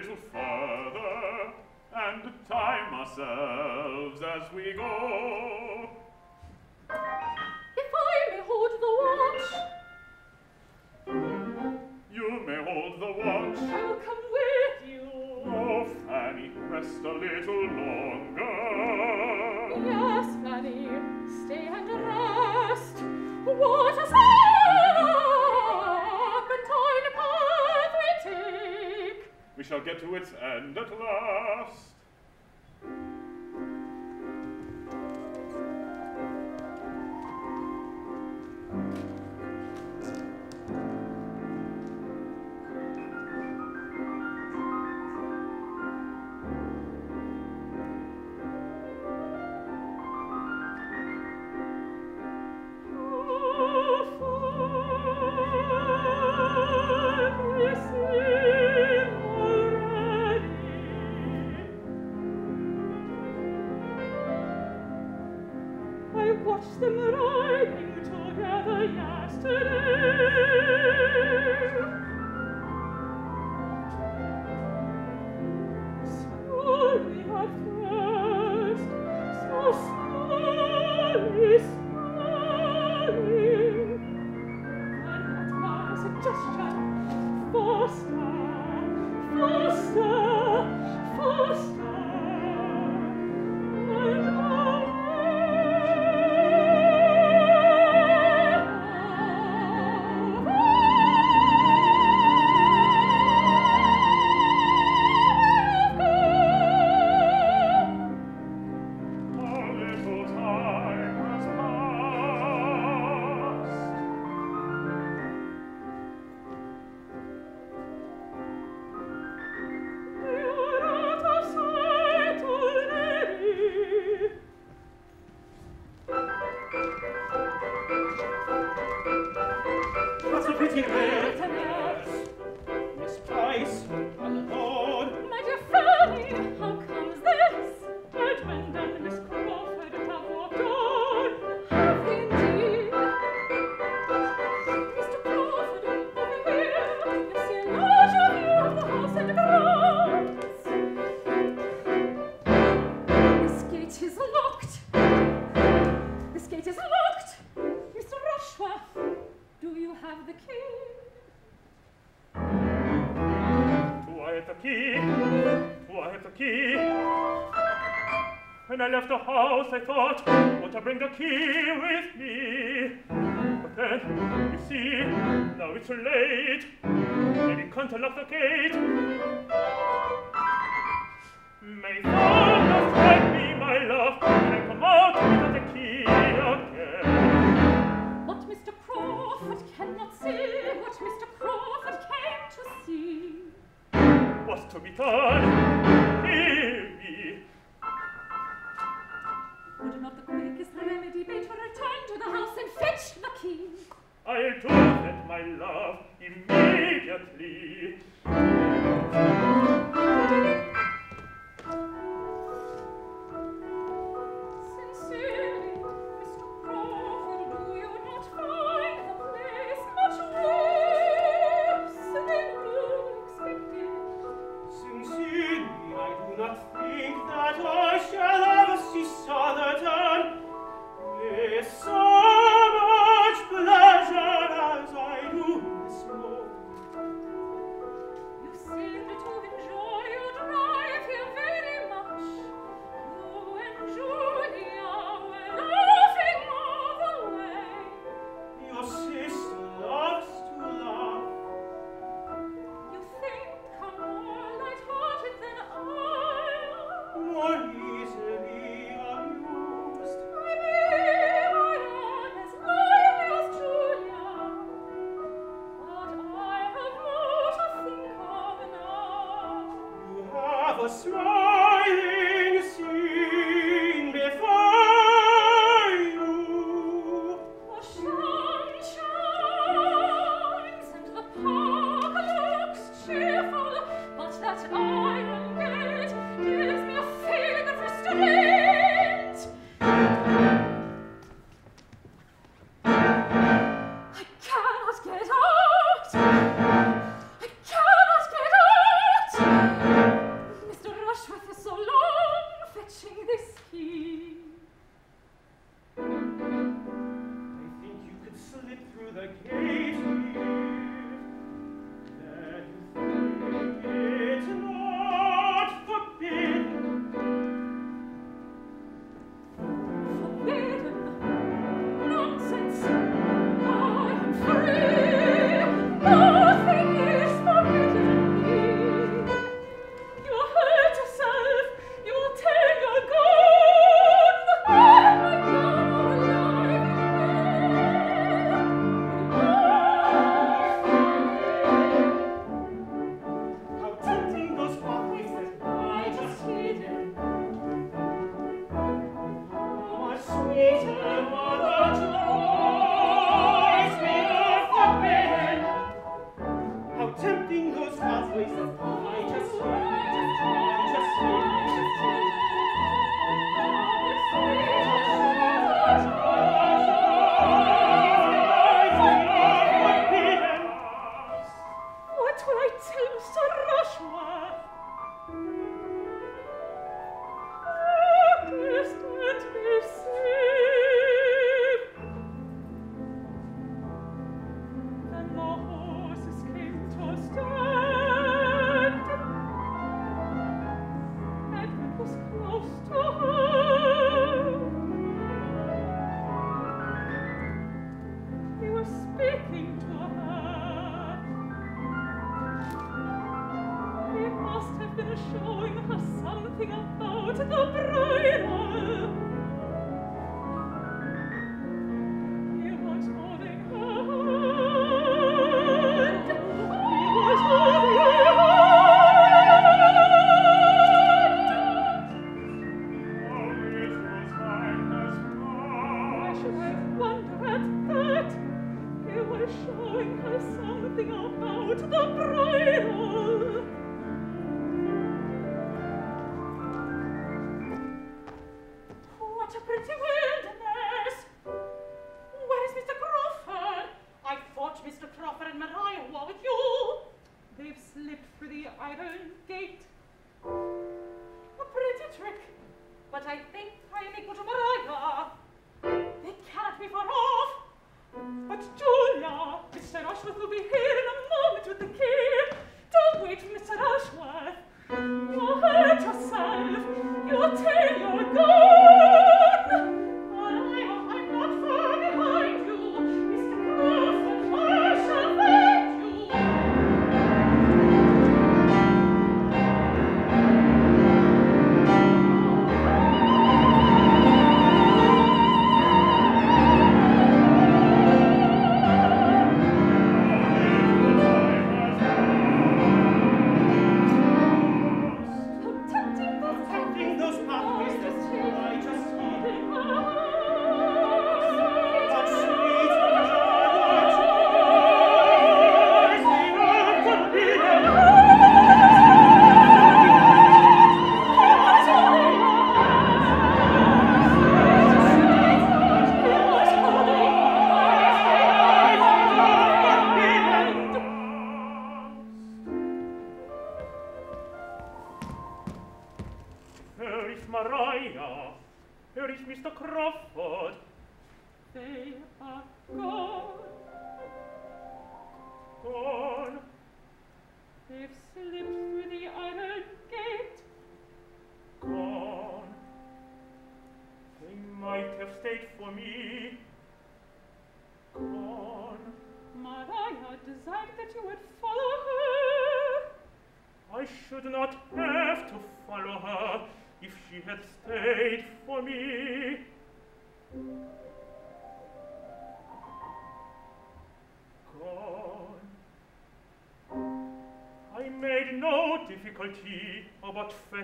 little further and time ourselves as we go. If I may hold the watch. You may hold the watch. I will come with you. Oh, Fanny, rest a little longer. Yes, Fanny, stay and rest. What We shall get to its end at last.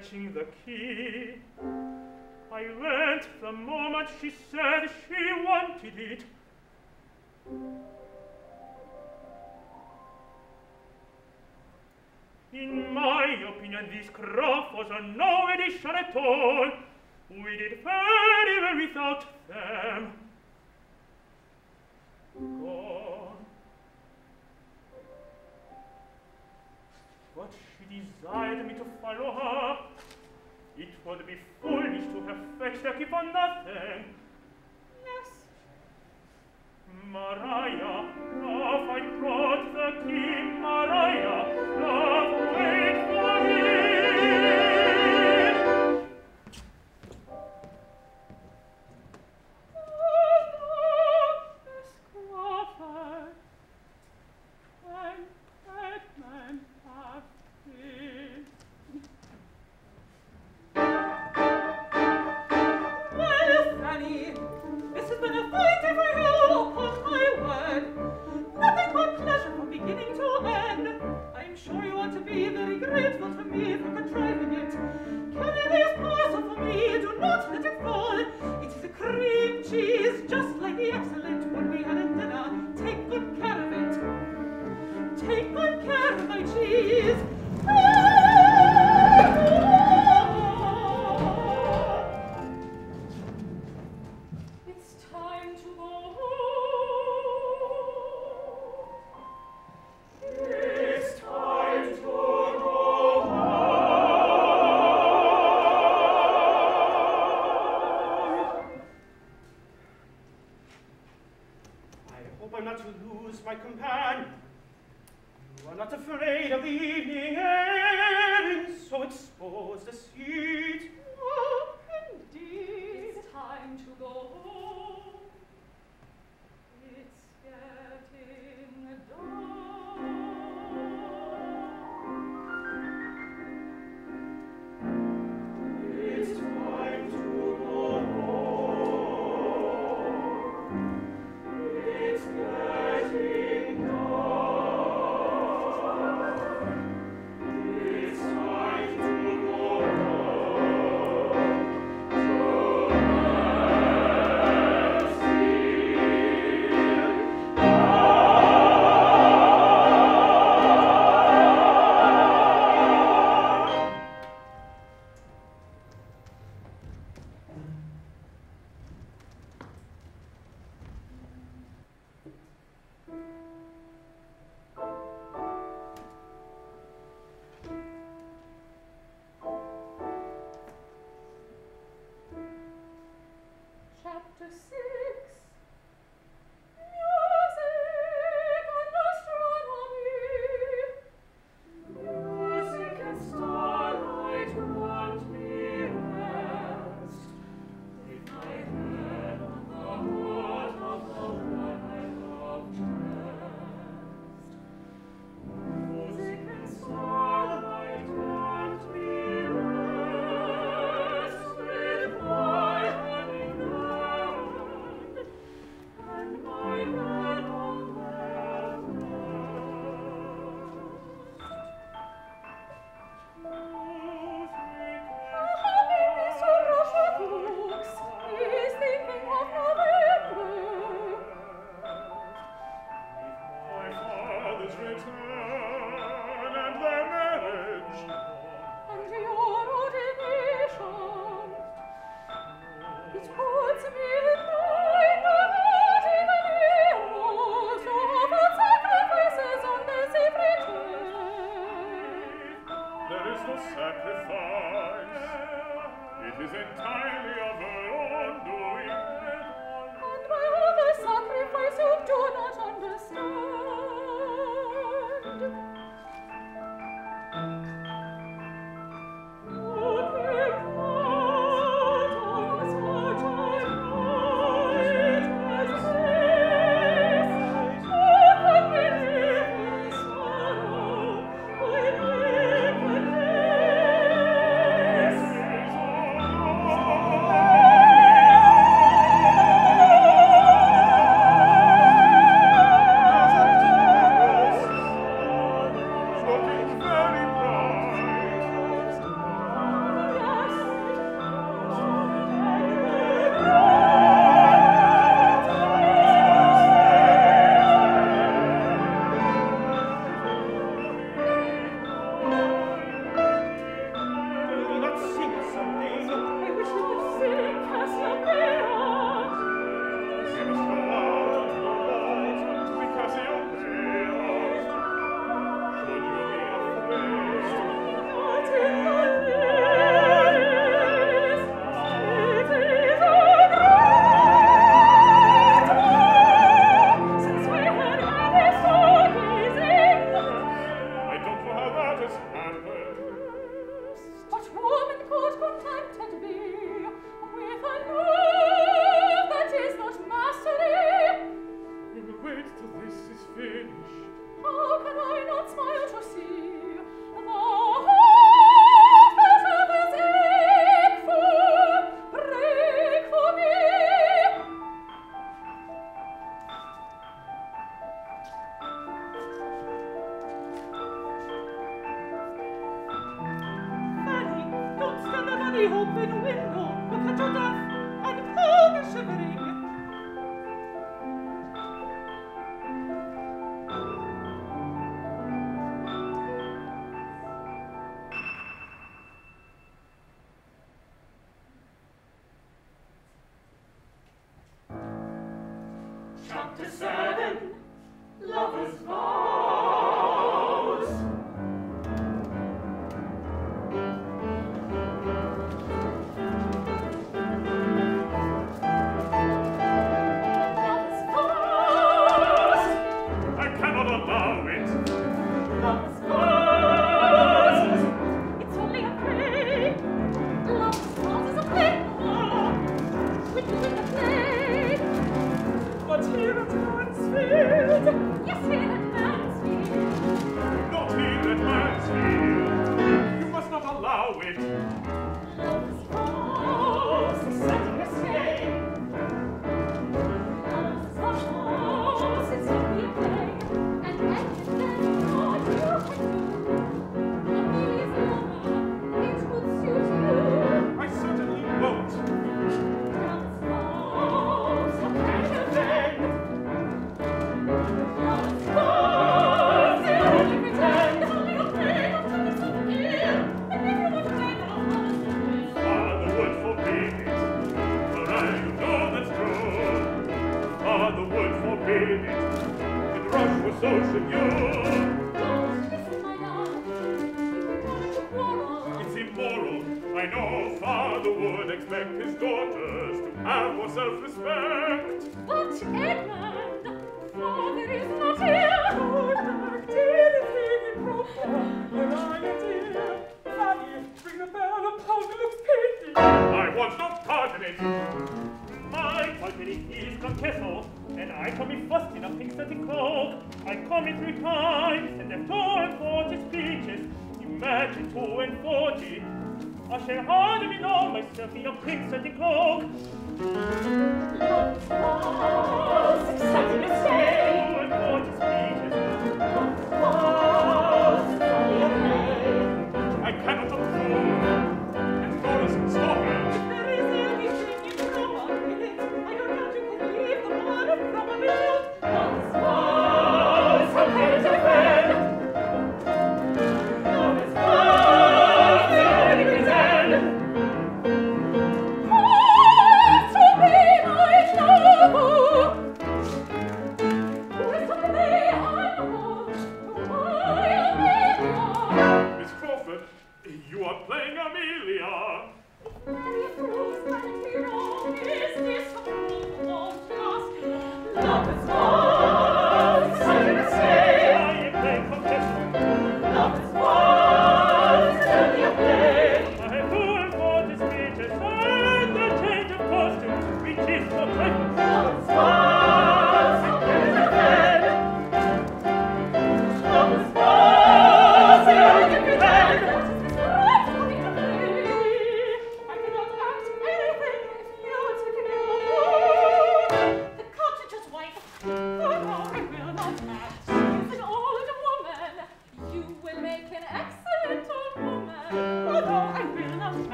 searching the key. I learnt the moment she said she wanted it. In my opinion, this craft was a no edition at all. We did very well without them. Gone. But she desired me to follow her, could be foolish to have fetched a key for nothing. Yes. Maria, oh, I brought the key, Maria.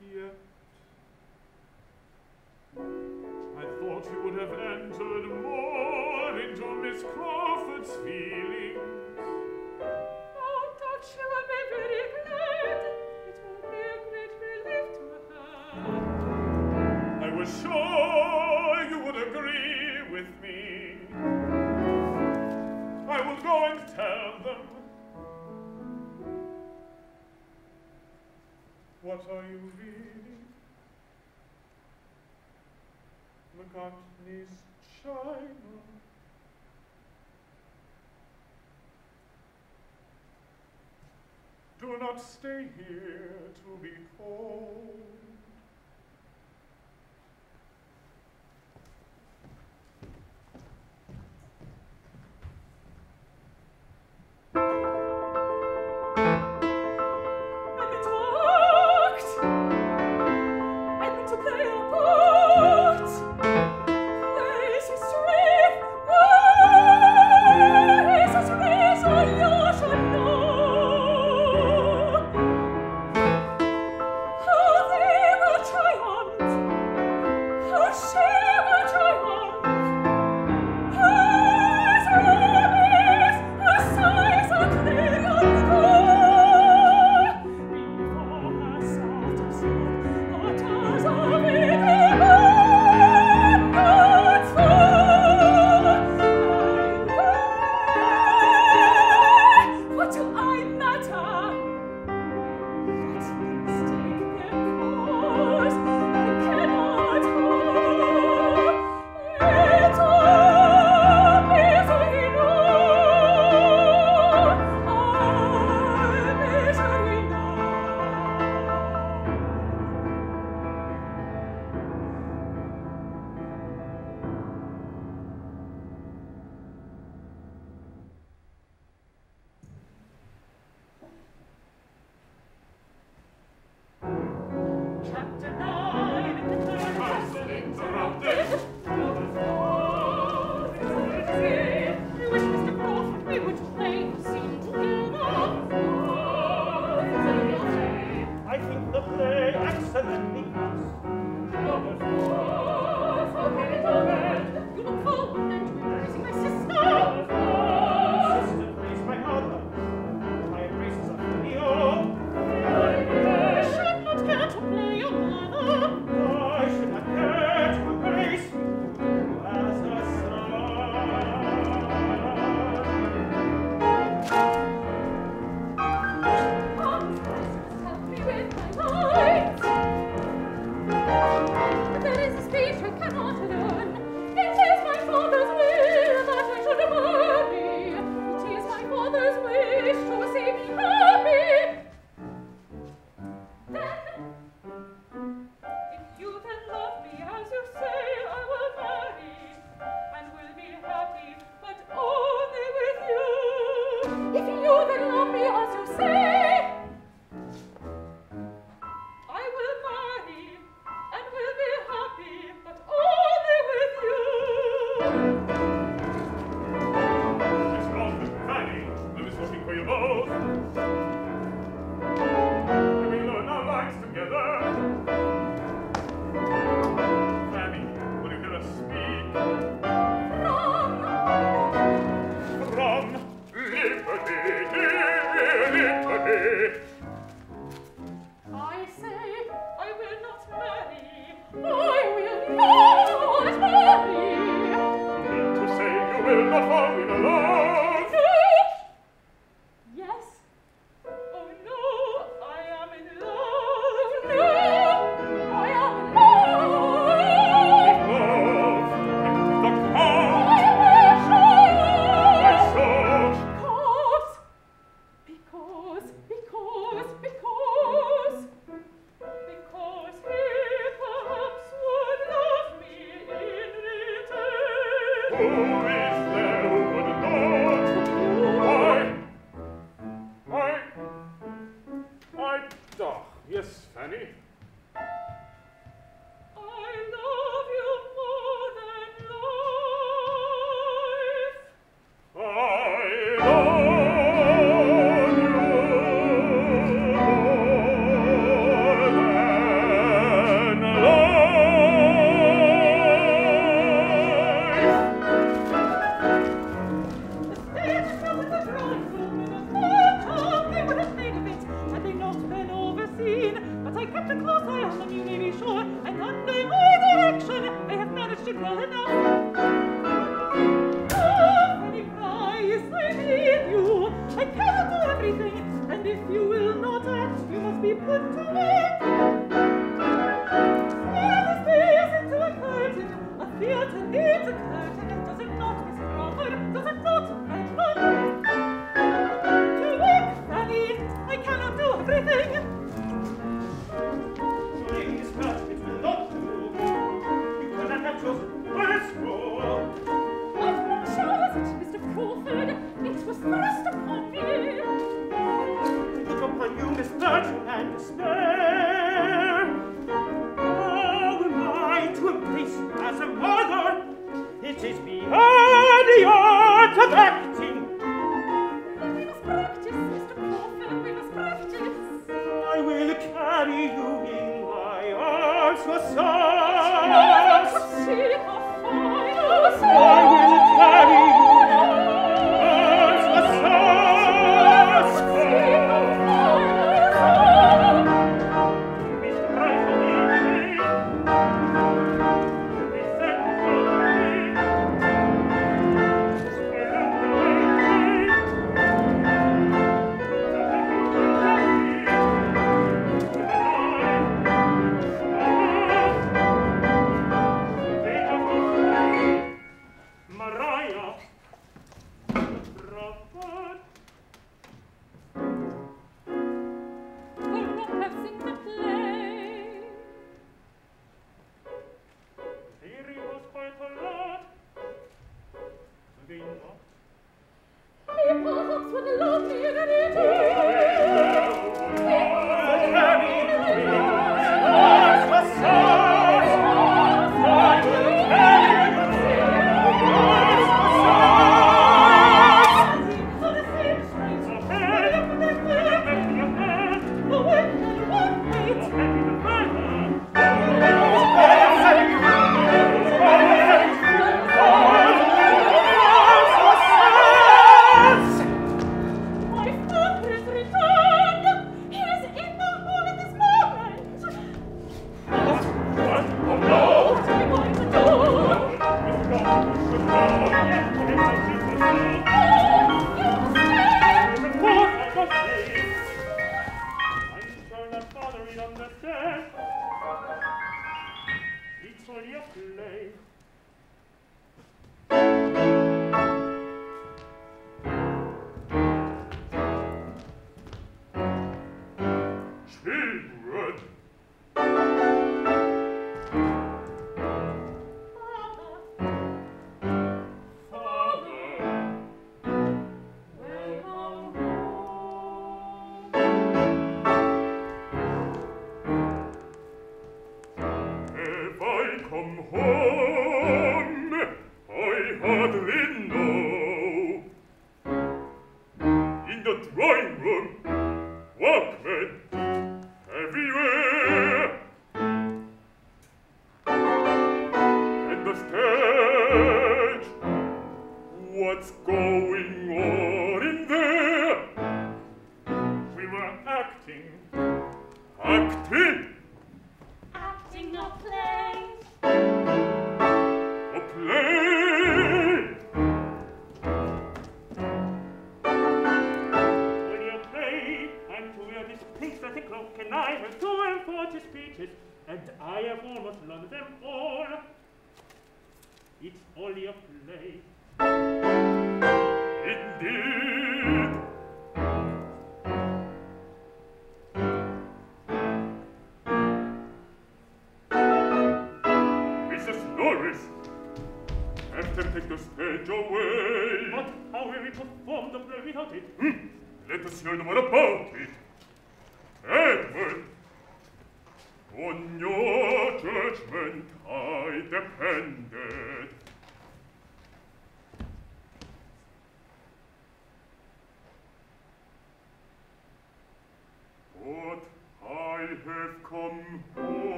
Yet Bekenntnis scheinen. Do not stay here to be cold.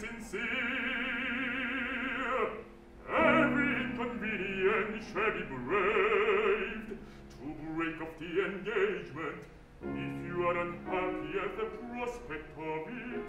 sincere. Every inconvenience shall be braved to break off the engagement. If you are unhappy at the prospect of it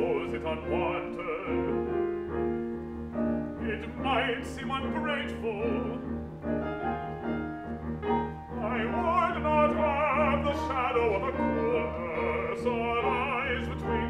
deposit unwanted. It might seem ungrateful. I would not have the shadow of a curse on eyes between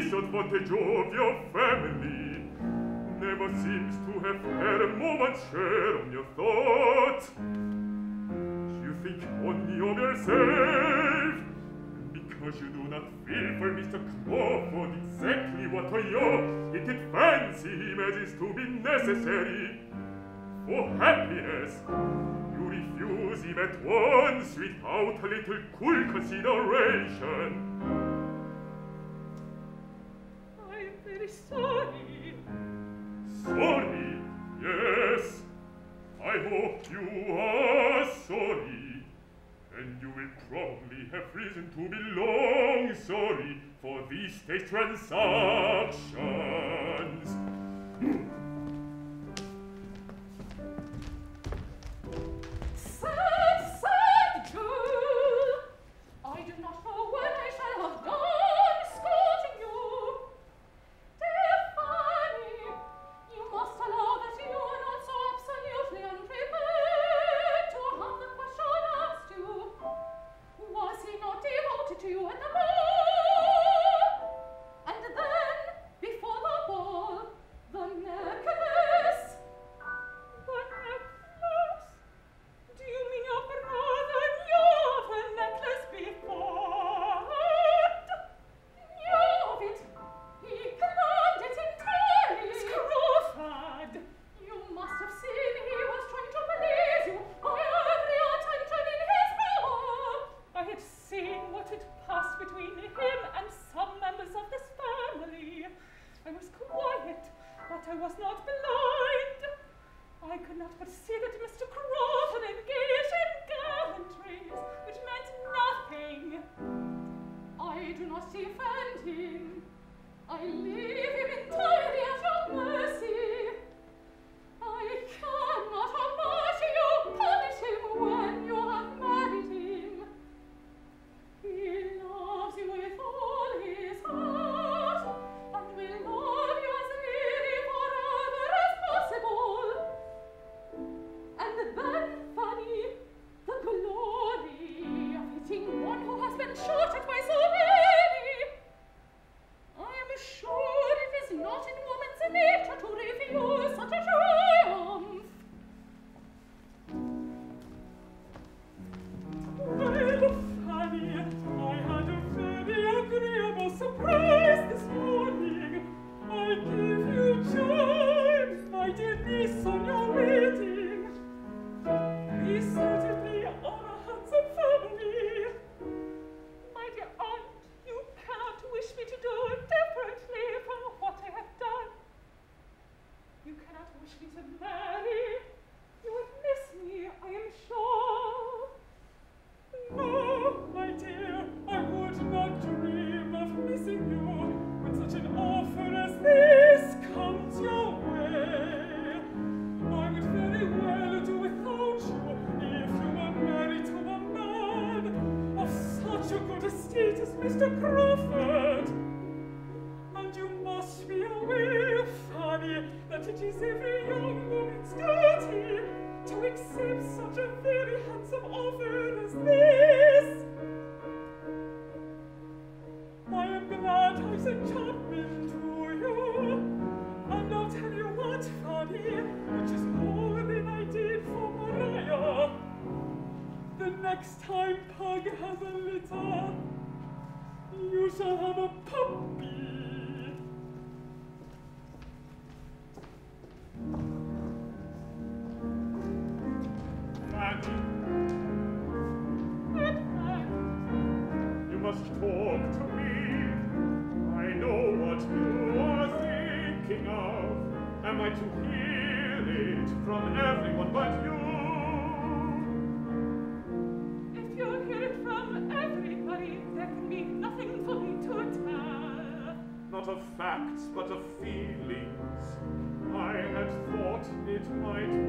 should protect your family. Never seems to have had a moment's share on your thoughts. You think only of yourself. Because you do not feel for Mr. Crawford exactly what for you it did fancy images to be necessary for happiness. You refuse him at once without a little cool consideration. sorry. Sorry, yes. I hope you are sorry. And you will probably have reason to be long sorry for this day's transaction. I to hear it from everyone but you? If you hear it from everybody, there can be nothing for me to tell. Not of facts, but of feelings. I had thought it might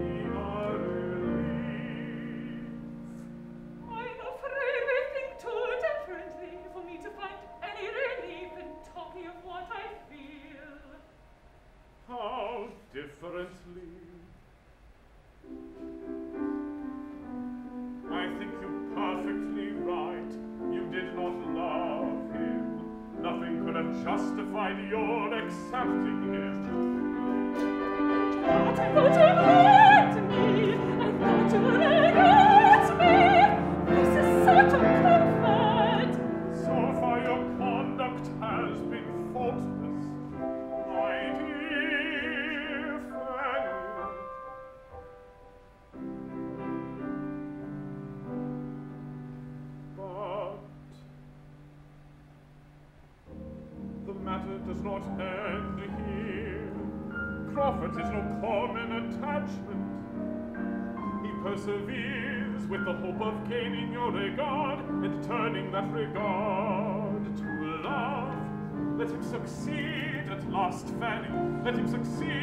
Let him succeed.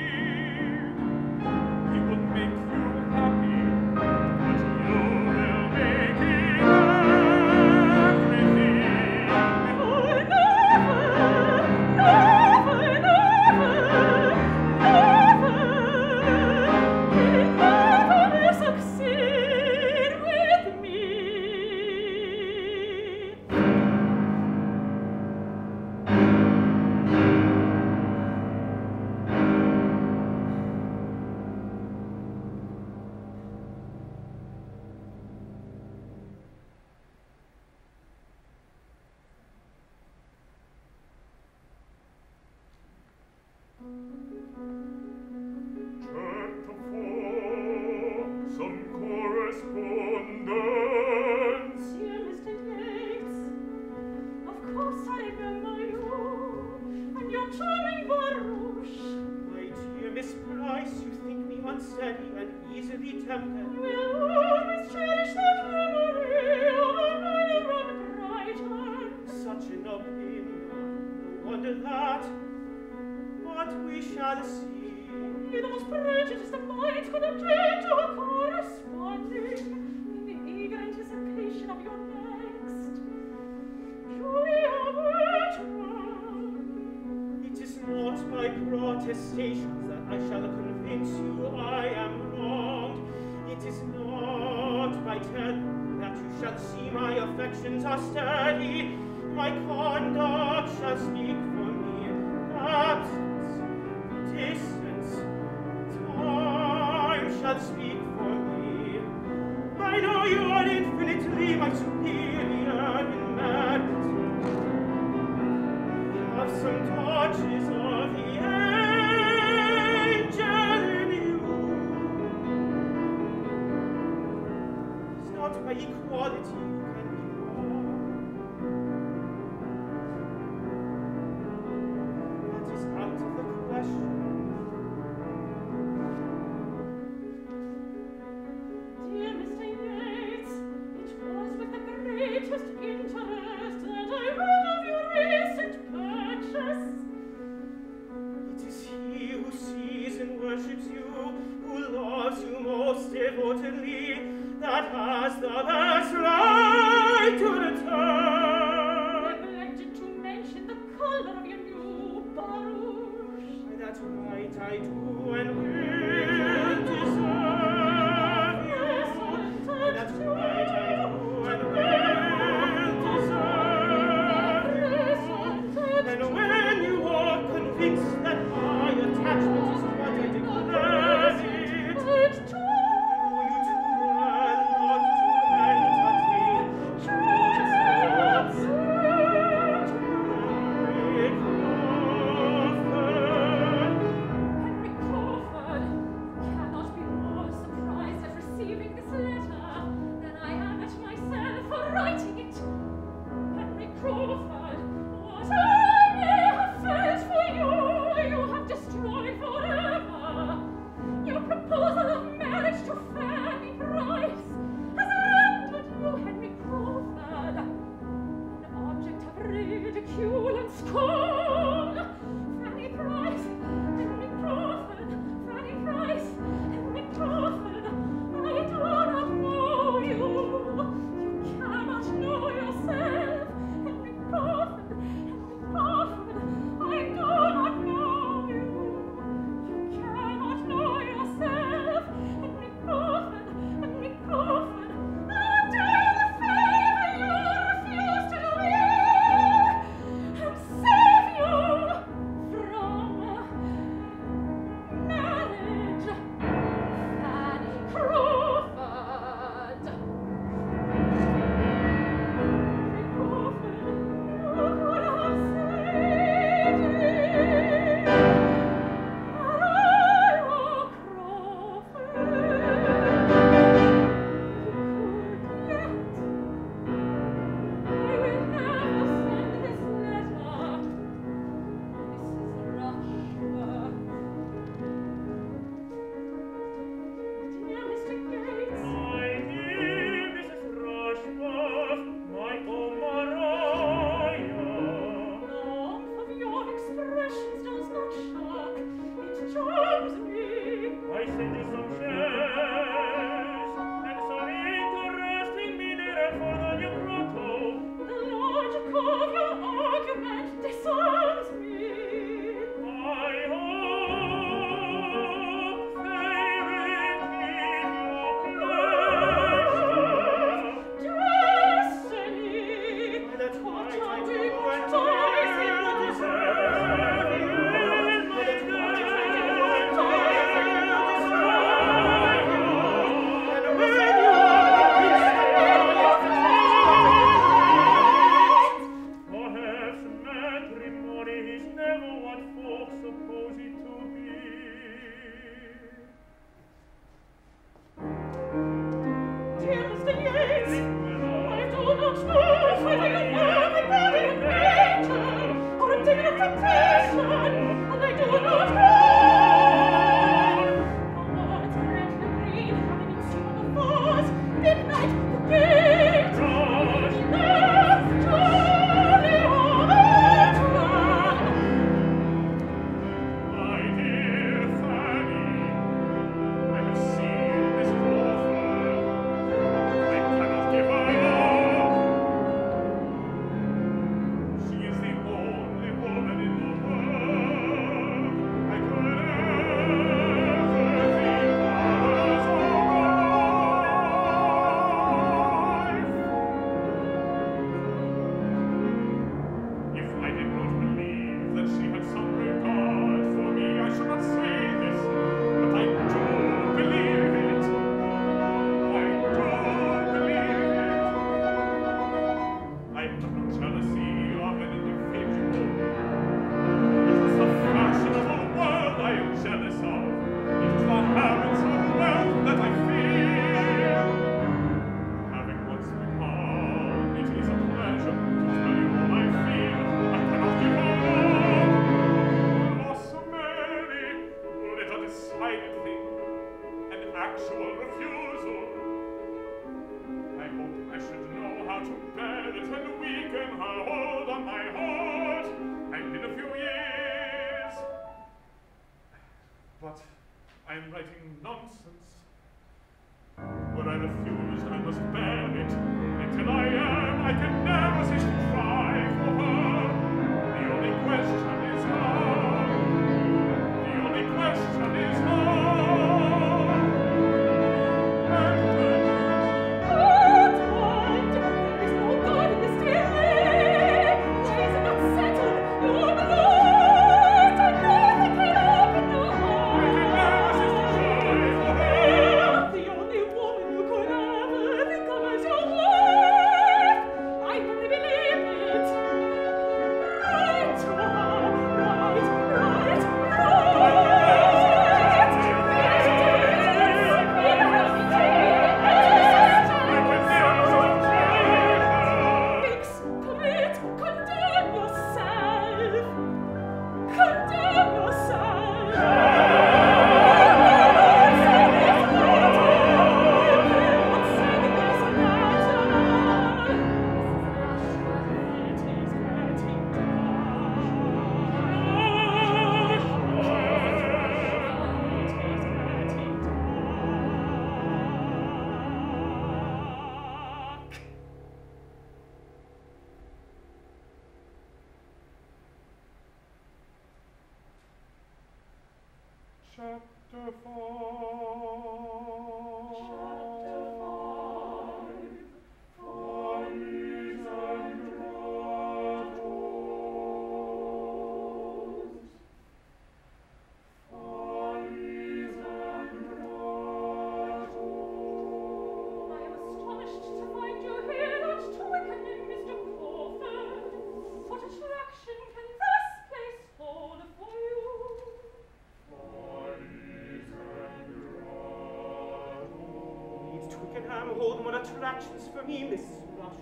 Twickenham hold more attractions for me, Mrs. Rushworth,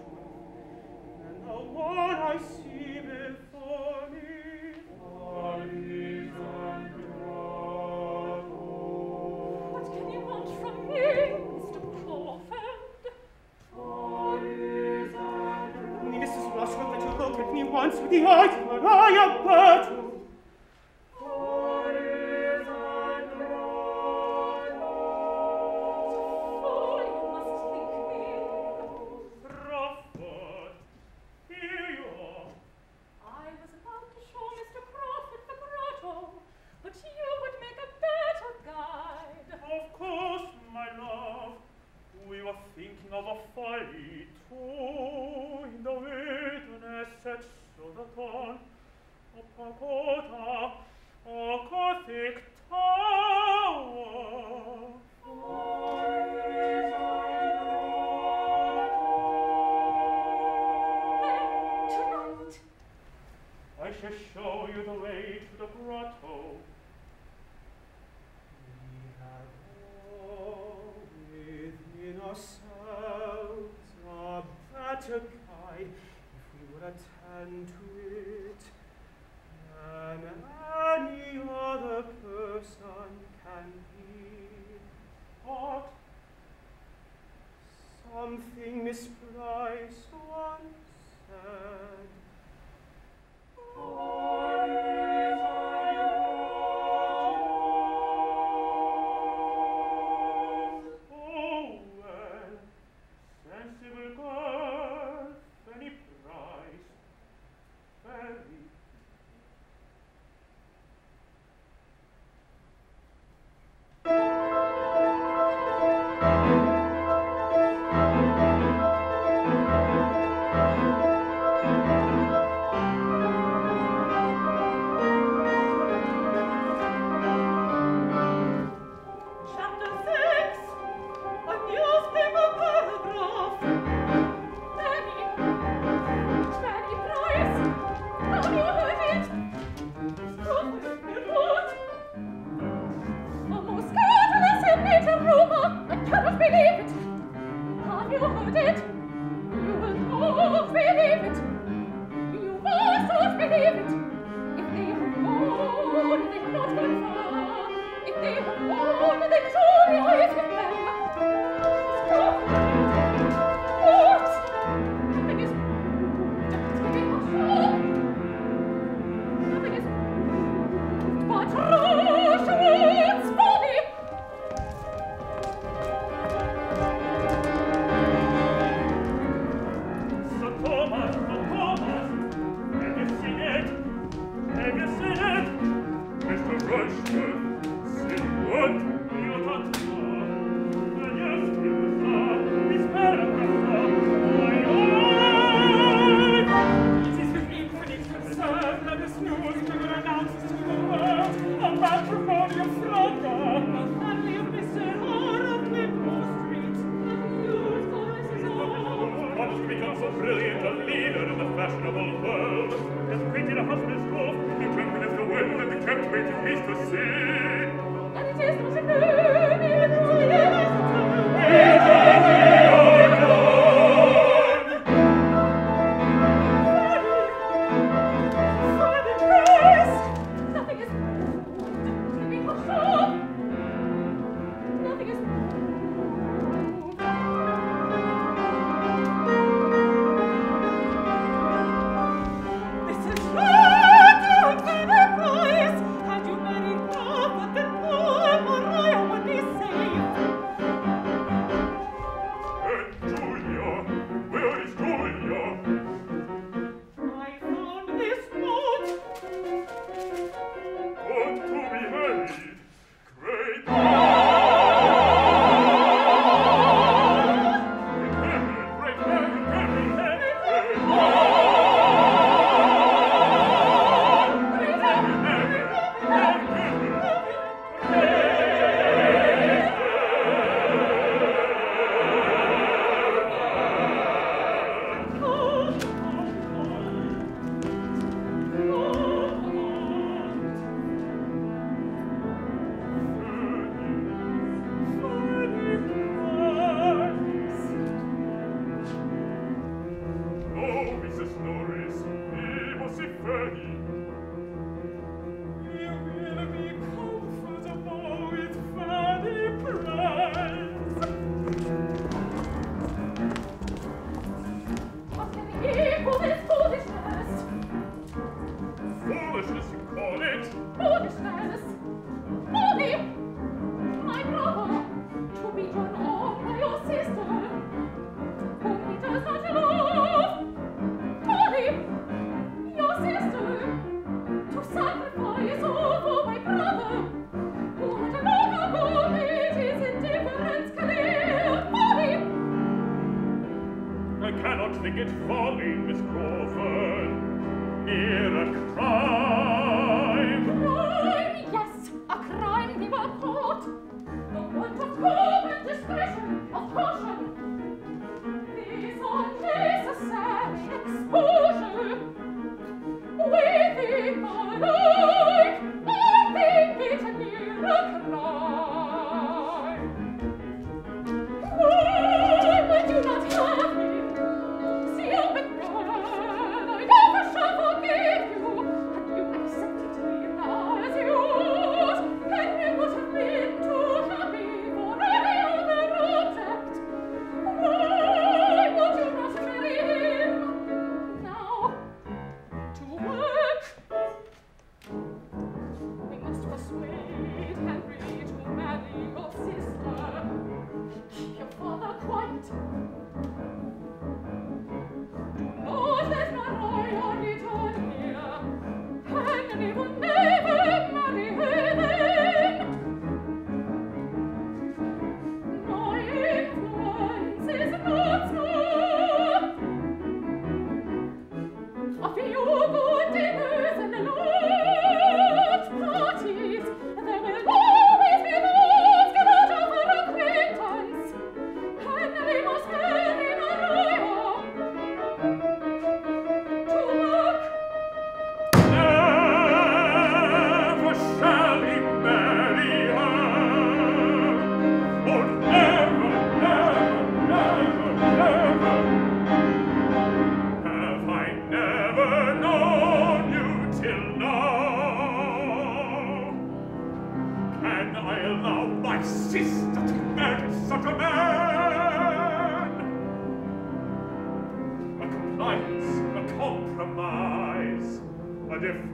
than the one I see Ancestro, se ne, ne, ne, ne, ne, ne, ne, ne, ne, ne, ne, ne, ne, ne,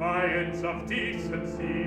Maiensaft diesen sie